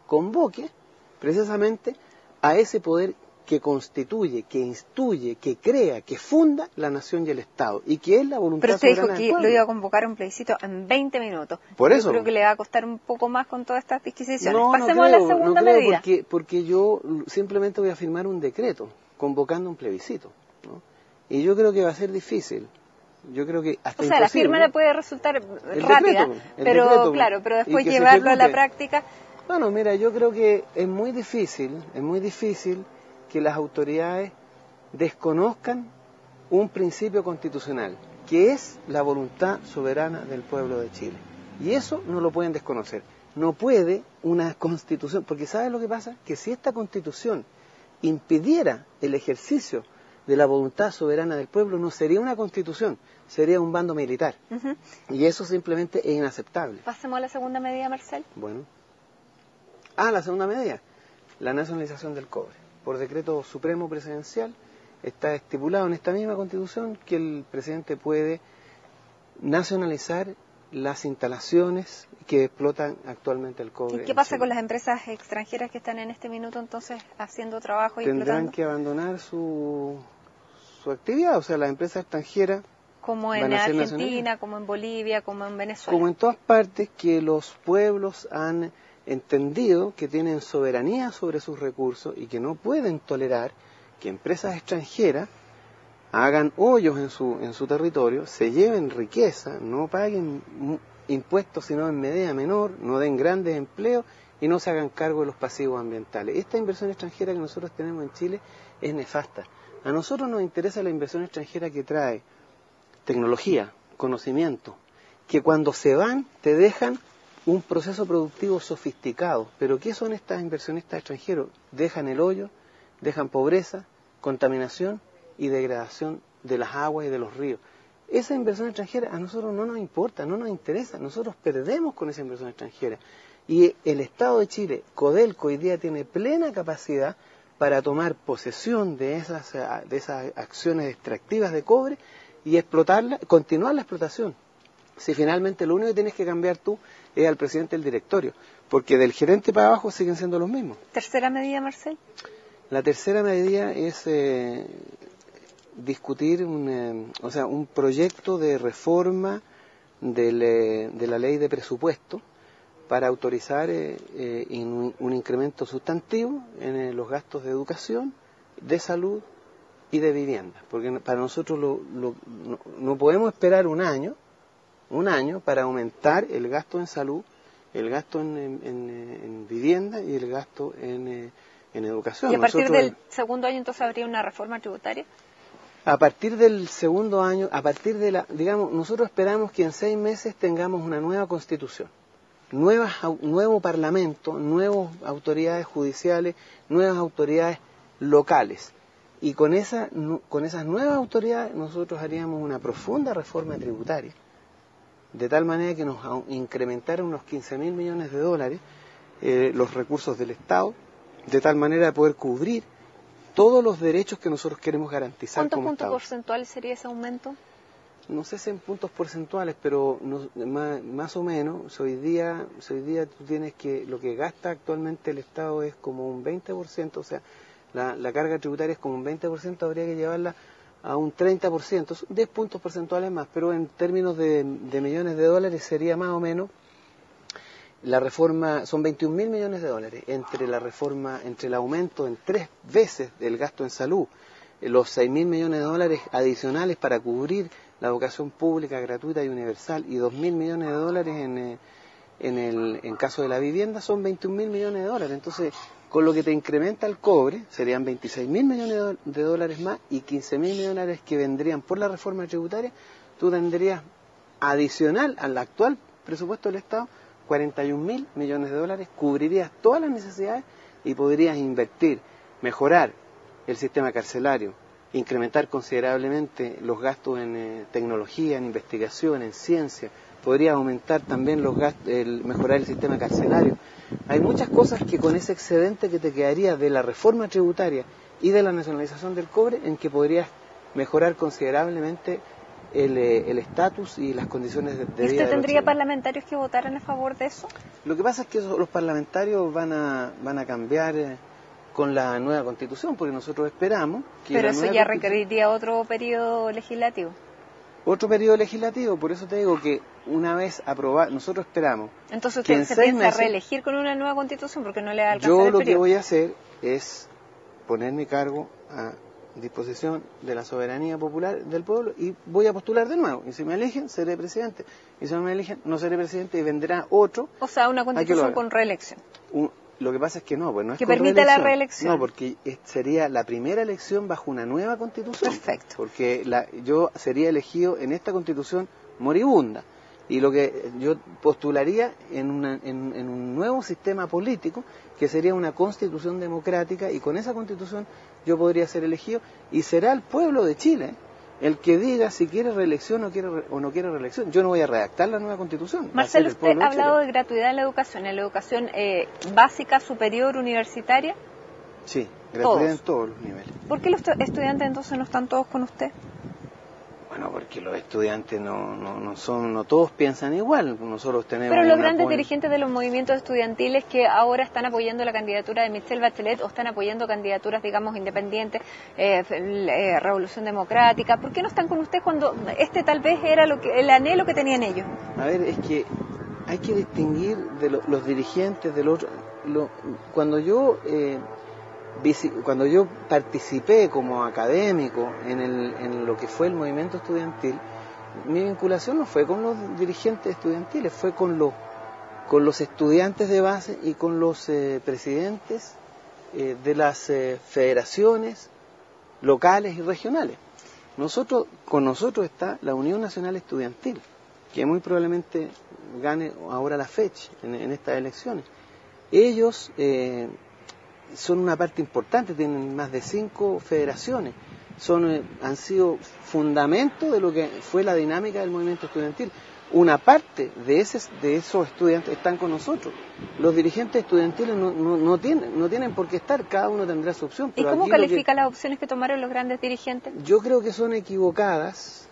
convoque precisamente a ese poder que constituye, que instruye, que crea, que funda la nación y el Estado y que es la voluntad
Pero usted dijo que lo iba a convocar un plebiscito en 20 minutos.
Por eso.
Yo creo que le va a costar un poco más con todas estas disquisiciones. Pasemos a la segunda medida.
Porque, porque yo simplemente voy a firmar un decreto convocando un plebiscito. Y yo creo que va a ser difícil. Yo creo que hasta
O sea, la firma le puede resultar rápida, pero claro, pero después llevarlo a la práctica.
Bueno, mira, yo creo que es muy difícil, es muy difícil que las autoridades desconozcan un principio constitucional, que es la voluntad soberana del pueblo de Chile. Y eso no lo pueden desconocer. No puede una constitución, porque ¿sabes lo que pasa? Que si esta constitución impidiera el ejercicio de la voluntad soberana del pueblo, no sería una constitución, sería un bando militar. Y eso simplemente es inaceptable.
Pasemos a la segunda medida, Marcel.
Bueno. Ah, la segunda medida, la nacionalización del cobre por decreto supremo presidencial, está estipulado en esta misma constitución que el presidente puede nacionalizar las instalaciones que explotan actualmente el cobre.
¿Y qué pasa con las empresas extranjeras que están en este minuto entonces haciendo trabajo y
Tendrán que abandonar su, su actividad, o sea, las empresas extranjeras
como en Argentina, como en Bolivia, como en Venezuela.
Como en todas partes que los pueblos han entendido que tienen soberanía sobre sus recursos y que no pueden tolerar que empresas extranjeras hagan hoyos en su, en su territorio, se lleven riqueza, no paguen impuestos sino en medida menor, no den grandes empleos y no se hagan cargo de los pasivos ambientales. Esta inversión extranjera que nosotros tenemos en Chile es nefasta. A nosotros nos interesa la inversión extranjera que trae tecnología, conocimiento, que cuando se van te dejan un proceso productivo sofisticado. Pero ¿qué son estas inversionistas extranjeros? Dejan el hoyo, dejan pobreza, contaminación y degradación de las aguas y de los ríos. Esa inversión extranjera a nosotros no nos importa, no nos interesa, nosotros perdemos con esa inversión extranjera. Y el Estado de Chile, Codelco, hoy día tiene plena capacidad para tomar posesión de esas, de esas acciones extractivas de cobre y explotarla, continuar la explotación si finalmente lo único que tienes que cambiar tú es al presidente del directorio, porque del gerente para abajo siguen siendo los mismos.
¿Tercera medida, Marcel?
La tercera medida es, eh, discutir un, eh, o sea, un proyecto de reforma de la ley de presupuesto para autorizar un, incremento sustantivo en los gastos de educación, de salud y de vivienda. Porque para nosotros no podemos esperar un año, un año para aumentar el gasto en salud el gasto en, vivienda y el gasto en, eh, educación.
¿Y a partir del segundo año entonces habría una reforma tributaria?
A partir del segundo año, a partir de la, digamos, nosotros esperamos que en seis meses tengamos una nueva constitución, nuevas, nuevo parlamento, nuevas autoridades judiciales, nuevas autoridades locales. Y con, esa, con esas nuevas autoridades nosotros haríamos una profunda reforma tributaria de tal manera que nos incrementaron unos 15 mil millones de dólares eh, los recursos del Estado, de tal manera de poder cubrir todos los derechos que nosotros queremos garantizar.
¿Cuántos puntos porcentuales sería ese aumento?
No sé si en puntos porcentuales, pero más, o menos, hoy día, hoy día tú tienes que, lo que gasta actualmente el Estado es como un 20%, o sea, la, carga tributaria es como un 20%, habría que llevarla a un 30%, 10 puntos porcentuales más, pero en términos de, millones de dólares sería más o menos la reforma, son 21 mil millones de dólares entre la reforma, entre el aumento en tres veces del gasto en salud, eh, los 6 mil millones de dólares adicionales para cubrir la educación pública gratuita y universal y 2 mil millones de dólares en, eh, en el en caso de la vivienda son 21 mil millones de dólares. Entonces, con lo que te incrementa el cobre, serían 26 mil millones de dólares más y 15 mil millones que vendrían por la reforma tributaria, tú tendrías adicional al actual presupuesto del Estado 41 mil millones de dólares, cubrirías todas las necesidades y podrías invertir, mejorar el sistema carcelario, incrementar considerablemente los gastos en eh, tecnología, en investigación, en ciencia, podría aumentar también los gastos, el, mejorar el sistema carcelario. Hay muchas cosas que con ese excedente que te quedaría de la reforma tributaria y de la nacionalización del cobre, en que podrías mejorar considerablemente el eh, estatus y las condiciones de, vida. ¿Y
usted tendría parlamentarios que votaran a favor de eso?
Lo que pasa es que los parlamentarios van a, van a cambiar eh, con la nueva constitución, porque nosotros esperamos
que... Pero eso ya requeriría otro periodo legislativo
otro periodo legislativo, por eso te digo que una vez aprobado, nosotros esperamos.
Entonces usted se piensa reelegir con una nueva constitución porque no le da
Yo lo que voy a hacer es poner mi cargo a disposición de la soberanía popular del pueblo y voy a postular de nuevo. Y si me eligen, seré presidente. Y si no me eligen, no seré presidente y vendrá otro.
O sea, una constitución con reelección.
Lo que pasa es que no, pues no es
Que permite la reelección.
No, porque sería la primera elección bajo una nueva constitución.
Perfecto.
Porque la, yo sería elegido en esta constitución moribunda. Y lo que yo postularía en, en, un nuevo sistema político, que sería una constitución democrática, y con esa constitución yo podría ser elegido, y será el pueblo de Chile el que diga si quiere reelección o, quiere o no quiere reelección. Yo no voy a redactar la nueva constitución.
Marcelo, usted ha hablado de gratuidad en la educación, en la educación eh, básica, superior, universitaria.
Sí, gratuidad en todos los niveles.
¿Por qué los estudiantes entonces no están todos con usted?
Porque los estudiantes no, no, no, son, no todos piensan igual. Nosotros tenemos.
Pero los grandes dirigentes de los movimientos estudiantiles que ahora están apoyando la candidatura de Michelle Bachelet o están apoyando candidaturas, digamos, independientes, eh, eh, Revolución Democrática, ¿por qué no están con usted cuando este tal vez era lo que, el anhelo que tenían ellos?
A ver, es que hay que distinguir de los dirigentes de los. Lo, cuando yo. Eh, cuando yo participé como académico en, el, en lo que fue el movimiento estudiantil, mi vinculación no fue con los dirigentes estudiantiles, fue con los, con los estudiantes de base y con los eh, presidentes eh, de las eh, federaciones locales y regionales. Nosotros, con nosotros está la Unión Nacional Estudiantil, que muy probablemente gane ahora la fecha en, en estas elecciones. Ellos son una parte importante, tienen más de cinco federaciones, son, eh, han sido fundamento de lo que fue la dinámica del movimiento estudiantil. Una parte de, ese, de esos estudiantes están con nosotros. Los dirigentes estudiantiles no, no, tienen, no tienen por qué estar, cada uno tendrá su opción.
¿Y cómo califica las opciones que tomaron los grandes dirigentes?
Yo creo que son equivocadas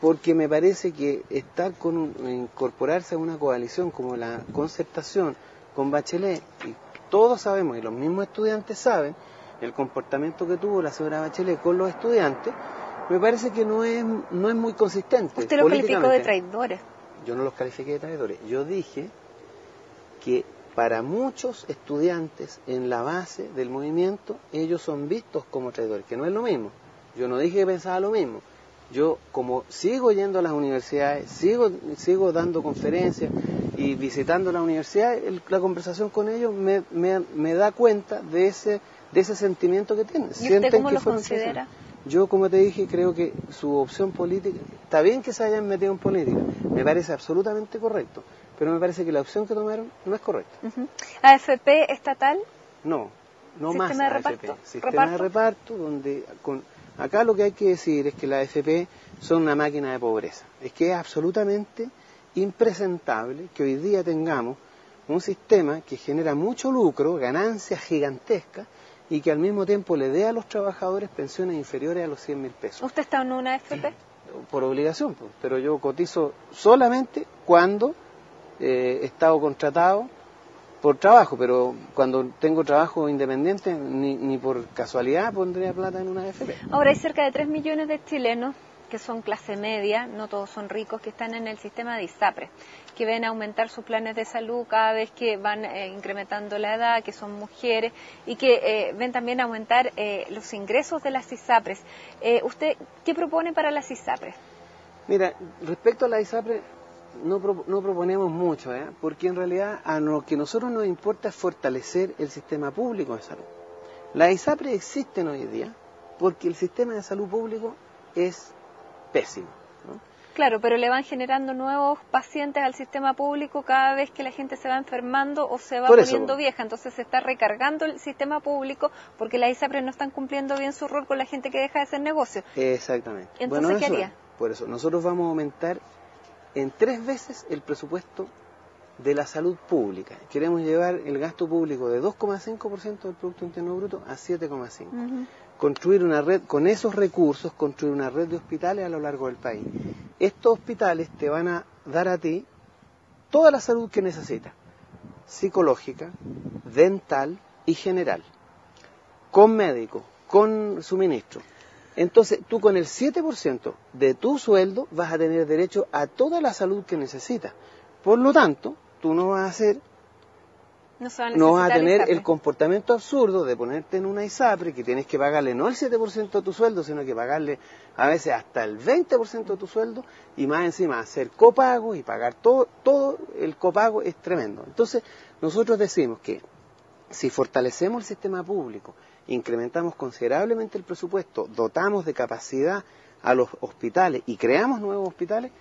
porque me parece que estar con incorporarse a una coalición como la concertación con Bachelet y todos sabemos, y los mismos estudiantes saben, el comportamiento que tuvo la señora Bachelet con los estudiantes, me parece que no es, no es muy consistente.
Usted los calificó de traidores.
Yo no los califiqué de traidores. Yo dije que para muchos estudiantes en la base del movimiento, ellos son vistos como traidores, que no es lo mismo. Yo no dije que pensaba lo mismo. Yo, como sigo yendo a las universidades, sigo, sigo dando conferencias y visitando las universidades, la conversación con ellos me, me, da cuenta de ese, de ese sentimiento que tienen.
¿Y usted cómo lo considera?
Yo, como te dije, creo que su opción política, está bien que se hayan metido en política, me parece absolutamente correcto, pero me parece que la opción que tomaron no es correcta.
¿AFP estatal?
No, no
más
de
AFP.
Sistema de reparto, donde con, acá lo que hay que decir es que la AFP son una máquina de pobreza. Es que es absolutamente impresentable que hoy día tengamos un sistema que genera mucho lucro, ganancias gigantescas, y que al mismo tiempo le dé a los trabajadores pensiones inferiores a los 100 mil pesos.
¿Usted está en una AFP?
Por obligación, pues, pero yo cotizo solamente cuando eh, he estado contratado por trabajo, pero cuando tengo trabajo independiente, ni, ni por casualidad pondría plata en una AFP.
Ahora hay cerca de 3 millones de chilenos que son clase media, no todos son ricos, que están en el sistema de ISAPRE, que ven aumentar sus planes de salud cada vez que van eh, incrementando la edad, que son mujeres y que eh, ven también aumentar eh, los ingresos de las ISAPRES. ¿Usted qué propone para las ISAPRES?
Mira, respecto a las ISAPRES, no, no proponemos mucho, porque en realidad a lo que nosotros nos importa es fortalecer el sistema público de salud. Las ISAPRES existen hoy día porque el sistema de salud público es pésimo.
Claro, pero le van generando nuevos pacientes al sistema público cada vez que la gente se va enfermando o se va poniendo vieja. Entonces se está recargando el sistema público porque las ISAPRES no están cumpliendo bien su rol con la gente que deja de hacer negocio.
Exactamente.
Entonces, ¿qué haría?
Por eso, nosotros vamos a aumentar en tres veces el presupuesto de la salud pública. Queremos llevar el gasto público de 2,5% del Producto Interno Bruto a 7,5% construir una red, con esos recursos, construir una red de hospitales a lo largo del país. Estos hospitales te van a dar a ti toda la salud que necesitas, psicológica, dental y general, con médico, con suministro. Entonces, tú con el 7% de tu sueldo vas a tener derecho a toda la salud que necesitas. Por lo tanto, tú no vas a hacer
no,
vas a tener el comportamiento absurdo de ponerte en una ISAPRE que tienes que pagarle no el 7% de tu sueldo, sino que pagarle a veces hasta el 20% de tu sueldo y más encima hacer copago y pagar todo, todo el copago es tremendo. Entonces, nosotros decimos que si fortalecemos el sistema público, incrementamos considerablemente el presupuesto, dotamos de capacidad a los hospitales y creamos nuevos hospitales,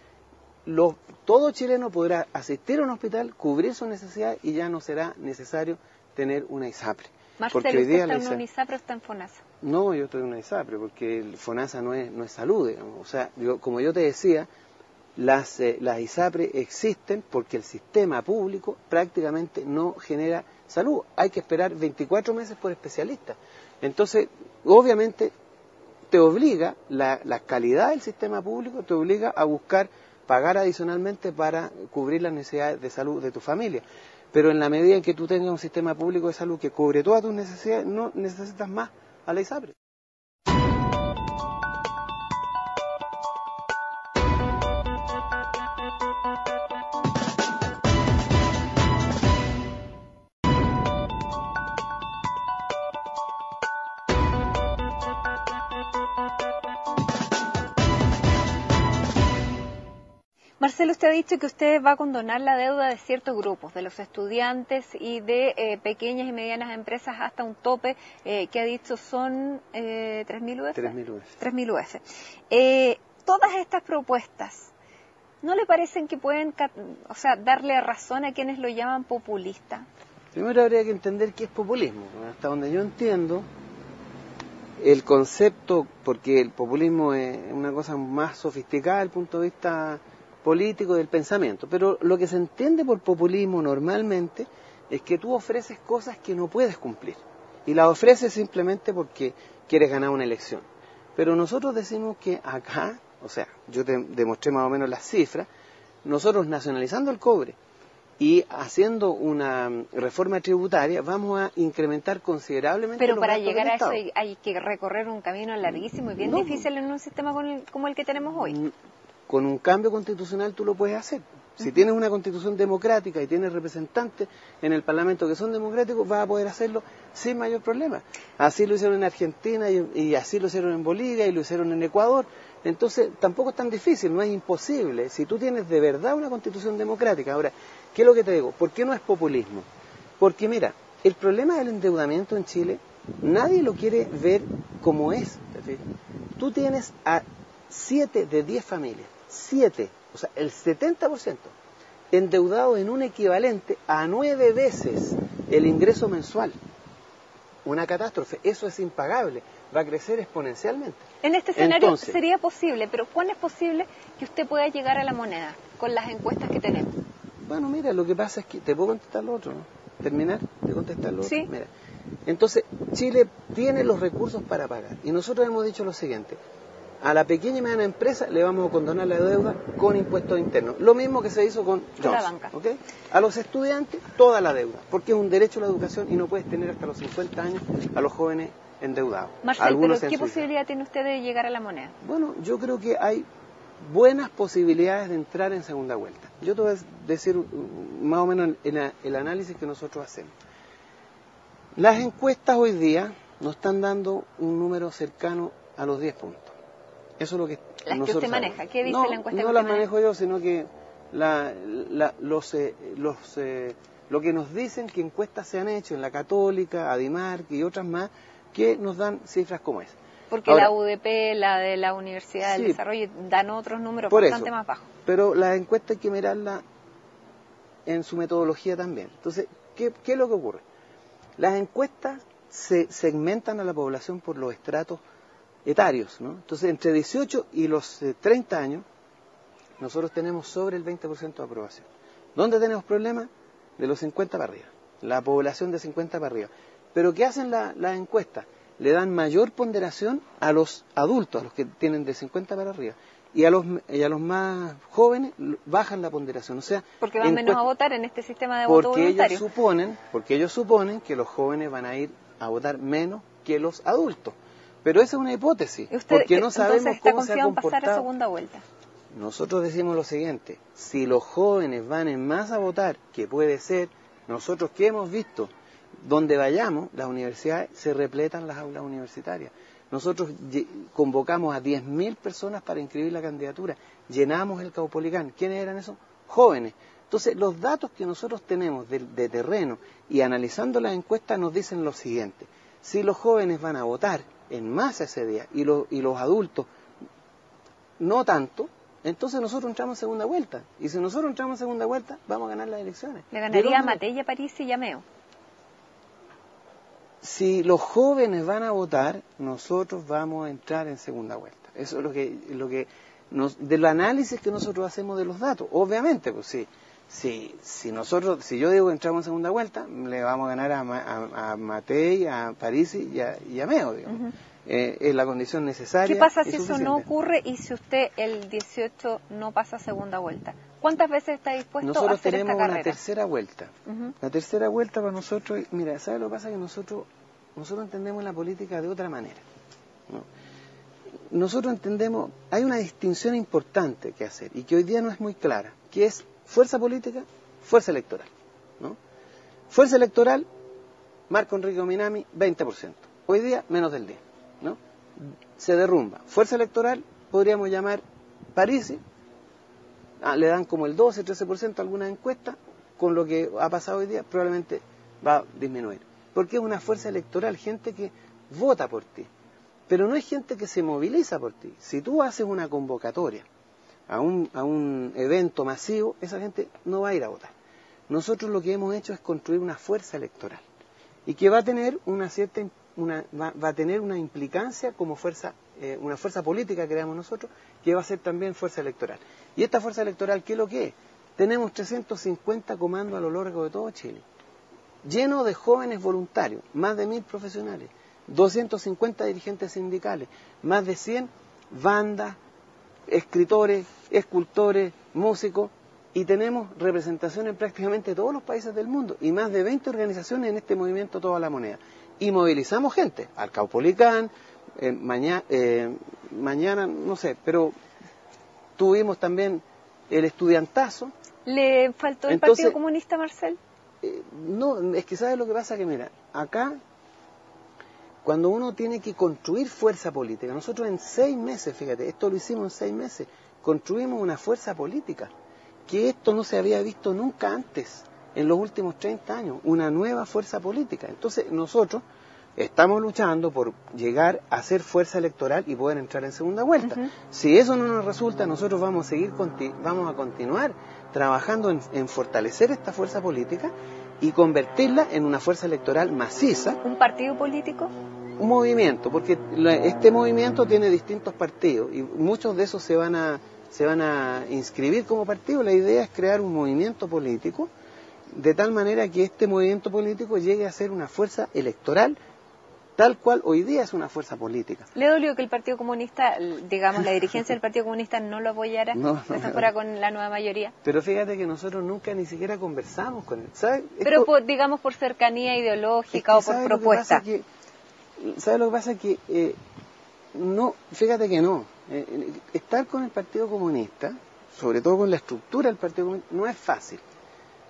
todo chileno podrá asistir a un hospital, cubrir sus necesidades y ya no será necesario tener una ISAPRE.
porque hoy día está en una ISAPRE o está en FONASA?
No, yo estoy en una ISAPRE porque el FONASA no es, no es salud. O sea, como yo te decía, las, eh, las ISAPRE existen porque el sistema público prácticamente no genera salud. Hay que esperar 24 meses por especialista. Entonces, obviamente, te obliga, la, la calidad del sistema público te obliga a buscar pagar adicionalmente para cubrir las necesidades de salud de tu familia. Pero en la medida en que tú tengas un sistema público de salud que cubre todas tus necesidades, no necesitas más a la ISAPRE.
Marcelo, usted ha dicho que usted va a condonar la deuda de ciertos grupos, de los estudiantes y de eh, pequeñas y medianas empresas hasta un tope eh, que ha dicho son eh, 3.000 UF.
3.000 UF.
3.000 UF. Eh, todas estas propuestas, ¿no le parecen que pueden o sea, darle razón a quienes lo llaman populista?
Primero habría que entender qué es populismo. Hasta donde yo entiendo, el concepto, porque el populismo es una cosa más sofisticada desde el punto de vista político del pensamiento. Pero lo que se entiende por populismo normalmente es que tú ofreces cosas que no puedes cumplir. Y las ofreces simplemente porque quieres ganar una elección. Pero nosotros decimos que acá, o sea, yo te demostré más o menos las cifras, nosotros nacionalizando el cobre y haciendo una reforma tributaria vamos a incrementar considerablemente
pero para llegar a eso hay, que recorrer un camino larguísimo y bien difícil en un sistema como el que tenemos hoy
con un cambio constitucional tú lo puedes hacer si tienes una constitución democrática y tienes representantes en el Parlamento que son democráticos, vas a poder hacerlo sin mayor problema. Así lo hicieron en Argentina y, así lo hicieron en Bolivia y lo hicieron en Ecuador. Entonces, tampoco es tan difícil, no es imposible. Si tú tienes de verdad una constitución democrática. Ahora, ¿qué es lo que te digo? ¿Por qué no es populismo? Porque mira, el problema del endeudamiento en Chile, nadie lo quiere ver como es. Tú tienes a siete de diez familias, siete o sea, el 70% endeudado en un equivalente a nueve veces el ingreso mensual. Una catástrofe, eso es impagable, va a crecer exponencialmente.
En este escenario sería posible, pero ¿cuándo es posible que usted pueda llegar a la moneda con las encuestas que tenemos?
Bueno, mira, lo que pasa es que, ¿te puedo contestar lo otro? ¿no? ¿Terminar de contestar lo otro? Mira, entonces, Chile tiene los recursos para pagar. Y nosotros hemos dicho lo siguiente, a la pequeña y mediana empresa le vamos a condonar la deuda con impuestos internos. Lo mismo que se hizo con Jones, A los estudiantes, toda la deuda, porque es un derecho a la educación y no puedes tener hasta los 50 años a los jóvenes endeudados.
Marcel, pero ¿qué posibilidad tiene usted de llegar a la moneda?
Bueno, yo creo que hay buenas posibilidades de entrar en segunda vuelta. Yo te voy a decir más o menos el análisis que nosotros hacemos. Las encuestas hoy día nos están dando un número cercano a los 10 puntos. Eso es lo que
Las que usted maneja. ¿Qué dice la encuesta?
No las manejo yo, sino que la, los, eh, los, eh, lo que nos dicen que encuestas se han hecho en la Católica, Adimar y otras más, que nos dan cifras como esa.
Porque la UDP, la de la Universidad del Desarrollo, dan otros números bastante más bajos.
Pero la encuesta hay que mirarla en su metodología también. Entonces, ¿qué, ¿qué es lo que ocurre? Las encuestas se segmentan a la población por los estratos etarios. ¿no? Entonces, entre 18 y los 30 eh, años, nosotros tenemos sobre el 20% de aprobación. ¿Dónde tenemos problemas? De los 50 para arriba. La población de 50 para arriba. Pero ¿qué hacen las la encuestas? Le dan mayor ponderación a los adultos, a los que tienen de 50 para arriba. Y a los, y a los más jóvenes bajan la ponderación. O sea,
porque van menos a votar en este sistema de voto
porque Ellos suponen, porque ellos suponen que los jóvenes van a ir a votar menos que los adultos. Pero esa es una hipótesis, porque no sabemos cómo se ha comportado.
pasar a segunda vuelta?
Nosotros decimos lo siguiente, si los jóvenes van en más a votar, que puede ser, nosotros que hemos visto, donde vayamos, las universidades se repletan las aulas universitarias. Nosotros convocamos a 10.000 personas para inscribir la candidatura, llenamos el Caupolicán. ¿Quiénes eran esos? Jóvenes. Entonces, los datos que nosotros tenemos de, de terreno y analizando las encuestas nos dicen lo siguiente. Si los jóvenes van a votar en masa ese día y, y los adultos no tanto, entonces nosotros entramos en segunda vuelta. Y si nosotros entramos en segunda vuelta, vamos a ganar las elecciones.
¿Le ganaría a Matella, París y Yameo?
Si los jóvenes van a votar, nosotros vamos a entrar en segunda vuelta. Eso es lo que, lo que nos, del análisis que nosotros hacemos de los datos. Obviamente, pues sí si, si nosotros, si yo digo que entramos en segunda vuelta, le vamos a ganar a, a, a Matei, a Parisi y a, y a Meo, digamos. Eh, es la condición necesaria.
¿Qué pasa si eso no ocurre y si usted el 18 no pasa segunda vuelta? ¿Cuántas veces está dispuesto
nosotros
a hacer
tenemos
esta
una tercera vuelta. La tercera vuelta para nosotros, mira, ¿sabe lo que pasa? Que nosotros, nosotros entendemos la política de otra manera. Nosotros entendemos, hay una distinción importante que hacer y que hoy día no es muy clara, que es fuerza política, fuerza electoral. ¿no? Fuerza electoral, Marco Enrique Minami, 20%. Hoy día, menos del 10%. ¿no? Se derrumba. Fuerza electoral, podríamos llamar Parisi, ah, le dan como el 12, 13% a alguna encuesta, con lo que ha pasado hoy día, probablemente va a disminuir. Porque es una fuerza electoral, gente que vota por ti. Pero no es gente que se moviliza por ti. Si tú haces una convocatoria a un, a un evento masivo, esa gente no va a ir a votar. Nosotros lo que hemos hecho es construir una fuerza electoral y que va a tener una cierta una, va, a tener una implicancia como fuerza eh, una fuerza política creamos nosotros que va a ser también fuerza electoral y esta fuerza electoral qué es lo que es tenemos 350 comandos a lo largo de todo Chile lleno de jóvenes voluntarios más de mil profesionales 250 dirigentes sindicales más de 100 bandas escritores, escultores, músicos, y tenemos representación en prácticamente todos los países del mundo y más de 20 organizaciones en este movimiento Toda la Moneda. Y movilizamos gente, al Caupolicán, eh, mañana, eh, mañana, no sé, pero tuvimos también el estudiantazo.
¿Le faltó el Partido Comunista, Marcel?
Eh, no, es que sabes lo que pasa que mira, acá cuando uno tiene que construir fuerza política, nosotros en seis meses, fíjate, esto lo hicimos en seis meses, construimos una fuerza política que esto no se había visto nunca antes, en los últimos 30 años, una nueva fuerza política. Entonces nosotros estamos luchando por llegar a ser fuerza electoral y poder entrar en segunda vuelta. Si eso no nos resulta, nosotros vamos a seguir, vamos a continuar trabajando en, fortalecer esta fuerza política y convertirla en una fuerza electoral maciza.
¿Un partido político?
Un movimiento, porque este movimiento tiene distintos partidos y muchos de esos se van a se van a inscribir como partido. La idea es crear un movimiento político de tal manera que este movimiento político llegue a ser una fuerza electoral tal cual hoy día es una fuerza política.
¿Le dolió que el Partido Comunista, digamos, la dirigencia del Partido Comunista no lo apoyara? No, no, fuera con la nueva mayoría.
Pero fíjate que nosotros nunca ni siquiera conversamos con él.
Pero digamos por cercanía ideológica o por propuesta.
¿Sabes lo que pasa? Que eh, no, fíjate que no. Eh, eh, estar con el Partido Comunista, sobre todo con la estructura del Partido Comunista, no es fácil.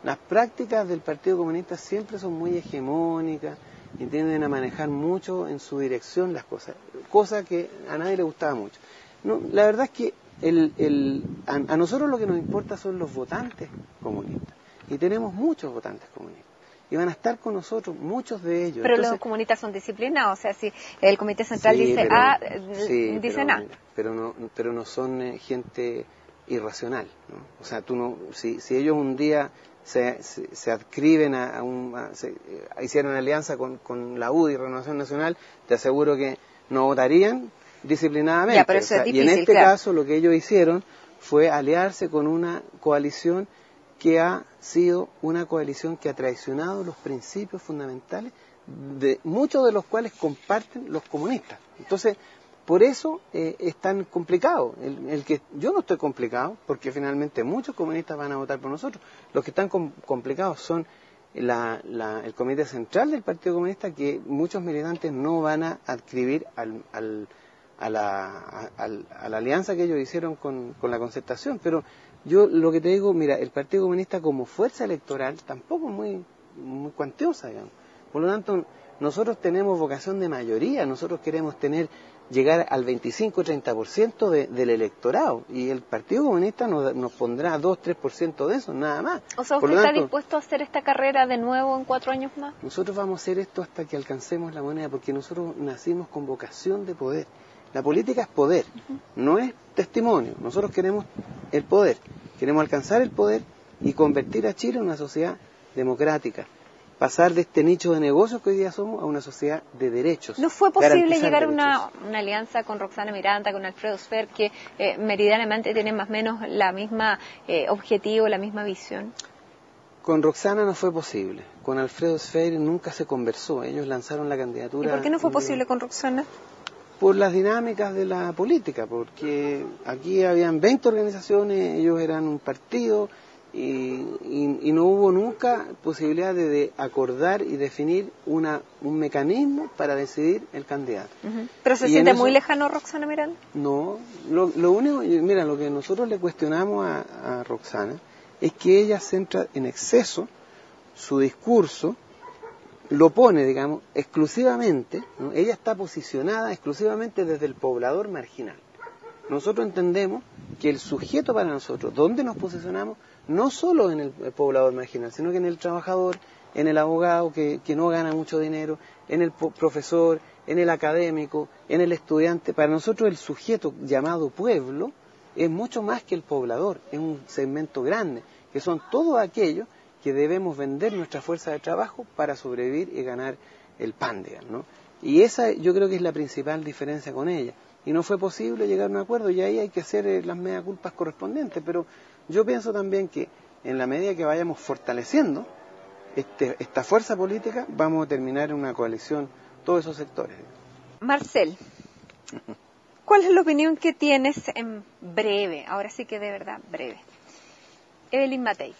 Las prácticas del Partido Comunista siempre son muy hegemónicas y tienden a manejar mucho en su dirección las cosas, cosa que a nadie le gustaba mucho. No, la verdad es que el, a nosotros lo que nos importa son los votantes comunistas y tenemos muchos votantes comunistas y van a estar con nosotros, muchos de ellos.
Pero los comunistas son disciplinados, o sea, si el Comité Central dice A, eh, dicen A.
Pero no, pero no son eh, gente irracional, ¿no? O sea, tú no, si, si ellos un día se, se, adscriben a, un, se, eh, hicieron alianza con, con la UDI, Renovación Nacional, te aseguro que no votarían disciplinadamente. y en este caso lo que ellos hicieron fue aliarse con una coalición que ha sido una coalición que ha traicionado los principios fundamentales de muchos de los cuales comparten los comunistas. Entonces, por eso eh, es tan complicado. El, que yo no estoy complicado, porque finalmente muchos comunistas van a votar por nosotros. Los que están complicados son el comité central del Partido Comunista, que muchos militantes no van a adscribir al, a, la, alianza que ellos hicieron con, con la concertación. Pero yo lo que te digo, mira, el Partido Comunista como fuerza electoral tampoco es muy, muy cuantiosa, digamos. Por lo tanto, nosotros tenemos vocación de mayoría, nosotros queremos tener llegar al 25-30% de, del electorado y el Partido Comunista nos, nos pondrá 2-3% de eso, nada más.
O sea, ¿usted está dispuesto a hacer esta carrera de nuevo en cuatro años más?
Nosotros vamos a hacer esto hasta que alcancemos la moneda, porque nosotros nacimos con vocación de poder. La política es poder, no es testimonio. Nosotros queremos el poder, queremos alcanzar el poder y convertir a Chile en una sociedad democrática. Pasar de este nicho de negocios que hoy día somos a una sociedad de derechos.
¿No fue posible llegar a una, alianza con Roxana Miranda, con Alfredo Sfer, que eh, meridianamente tienen más o menos la misma eh, objetivo, la misma visión?
Con Roxana no fue posible. Con Alfredo Sfer nunca se conversó. Ellos lanzaron la candidatura.
¿Y por qué no fue posible con Roxana?
por las dinámicas de la política, porque aquí habían 20 organizaciones, ellos eran un partido y, no hubo nunca posibilidad de, acordar y definir una, un mecanismo para decidir el candidato.
¿Pero se siente muy lejano Roxana Miranda?
No, lo, lo, único, mira, lo que nosotros le cuestionamos a, a Roxana es que ella centra en exceso su discurso lo pone, digamos, exclusivamente, ella está posicionada exclusivamente desde el poblador marginal. Nosotros entendemos que el sujeto para nosotros, donde nos posicionamos, no solo en el poblador marginal, sino que en el trabajador, en el abogado que, que no gana mucho dinero, en el profesor, en el académico, en el estudiante. Para nosotros el sujeto llamado pueblo es mucho más que el poblador, es un segmento grande, que son todos aquellos que debemos vender nuestra fuerza de trabajo para sobrevivir y ganar el pan, digamos, ¿no? Y esa yo creo que es la principal diferencia con ella. Y no fue posible llegar a un acuerdo y ahí hay que hacer eh, las media culpas correspondientes. Pero yo pienso también que en la medida que vayamos fortaleciendo este, esta fuerza política, vamos a terminar en una coalición todos esos sectores.
Marcel, ¿cuál es la opinión que tienes en breve, ahora sí que de verdad breve, Evelyn Matei.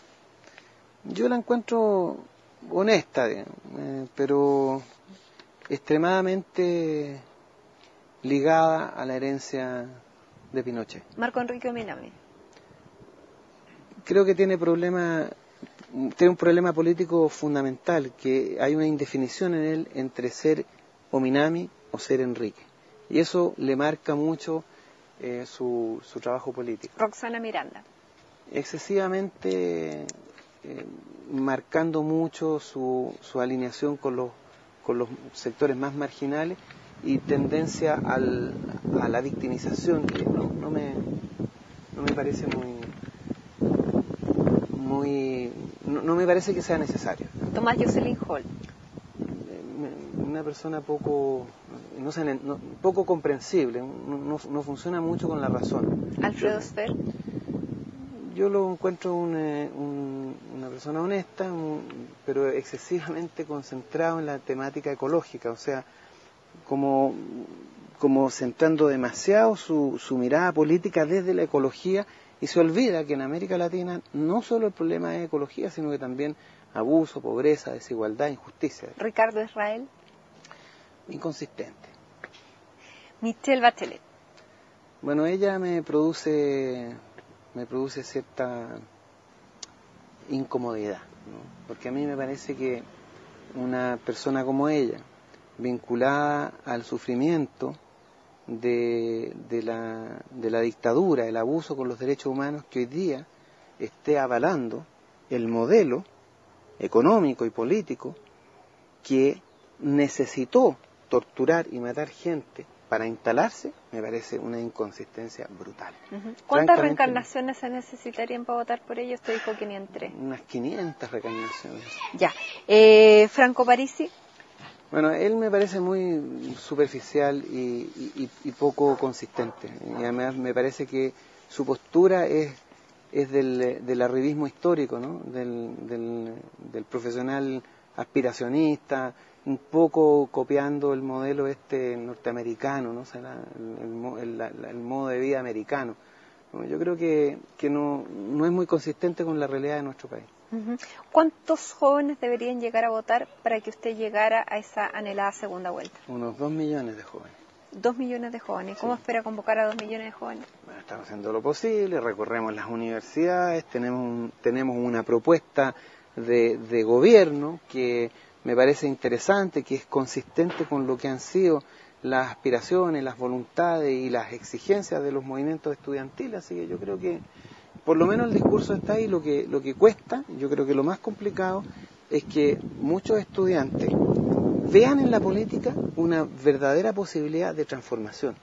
Yo la encuentro honesta, eh, pero extremadamente ligada a la herencia de Pinochet.
Marco Enrique Minami.
Creo que tiene problema tiene un problema político fundamental, que hay una indefinición en él entre ser Ominami o ser Enrique. Y eso le marca mucho eh, su, su, trabajo político.
Roxana Miranda.
Excesivamente eh, marcando mucho su, su alineación con los, con los sectores más marginales y tendencia al, a la victimización, que no, no, me, no me parece muy, muy no, me parece que sea necesario.
Tomás Jocelyn Hall.
Eh, una persona poco, no sé, poco comprensible, no, funciona mucho con la razón.
Alfredo Sfer.
Yo lo encuentro eh, una persona honesta, pero excesivamente concentrado en la temática ecológica, o sea, como, como centrando demasiado su, su mirada política desde la ecología y se olvida que en América Latina no solo el problema es ecología, sino que también abuso, pobreza, desigualdad, injusticia.
Ricardo Israel.
Inconsistente.
Michelle Bachelet.
Bueno, ella me produce, me produce cierta incomodidad, porque a mí me parece que una persona como ella, vinculada al sufrimiento, de, de, la, de la dictadura, el abuso con los derechos humanos que hoy día esté avalando el modelo económico y político que necesitó torturar y matar gente para instalarse, me parece una inconsistencia brutal.
¿Cuántas reencarnaciones se necesitarían para votar por ello? Usted dijo que ni entre.
Unas 500 reencarnaciones.
Ya. Eh, Franco Parisi.
Bueno, él me parece muy superficial y, poco consistente. Y además me parece que su postura es, es del, arribismo histórico, ¿no? del, profesional aspiracionista, un poco copiando el modelo este norteamericano, ¿no? el, modo de vida americano. Yo creo que, que no es muy consistente con la realidad de nuestro país.
¿Cuántos jóvenes deberían llegar a votar para que usted llegara a esa anhelada segunda vuelta?
Unos dos millones de jóvenes.
Dos millones de jóvenes. ¿Cómo espera convocar a dos millones de jóvenes?
Bueno, estamos haciendo lo posible, recorremos las universidades, tenemos, tenemos una propuesta de, de gobierno que me parece interesante, que es consistente con lo que han sido las aspiraciones, las voluntades y las exigencias de los movimientos estudiantiles. Así que yo creo que por lo menos el discurso está ahí, lo que, lo que cuesta, yo creo que lo más complicado es que muchos estudiantes vean en la política una verdadera posibilidad de transformación.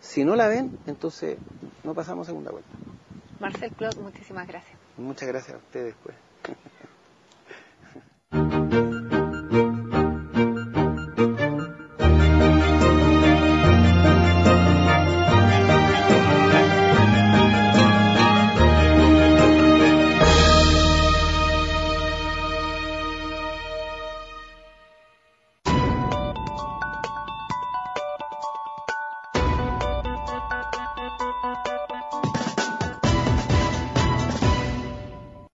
Si no la ven, entonces no pasamos segunda vuelta.
Marcel Clot, muchísimas gracias.
Muchas gracias a ustedes, pues. *laughs*